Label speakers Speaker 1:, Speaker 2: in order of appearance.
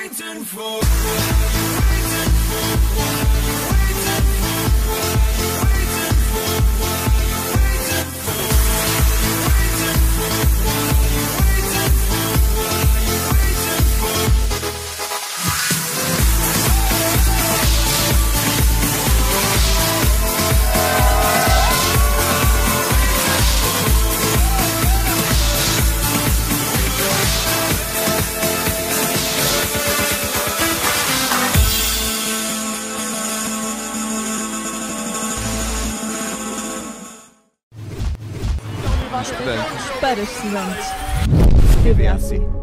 Speaker 1: waiting for? What are you waiting for? What are you waiting for?
Speaker 2: Estudantes. Para estudantes. TVAC.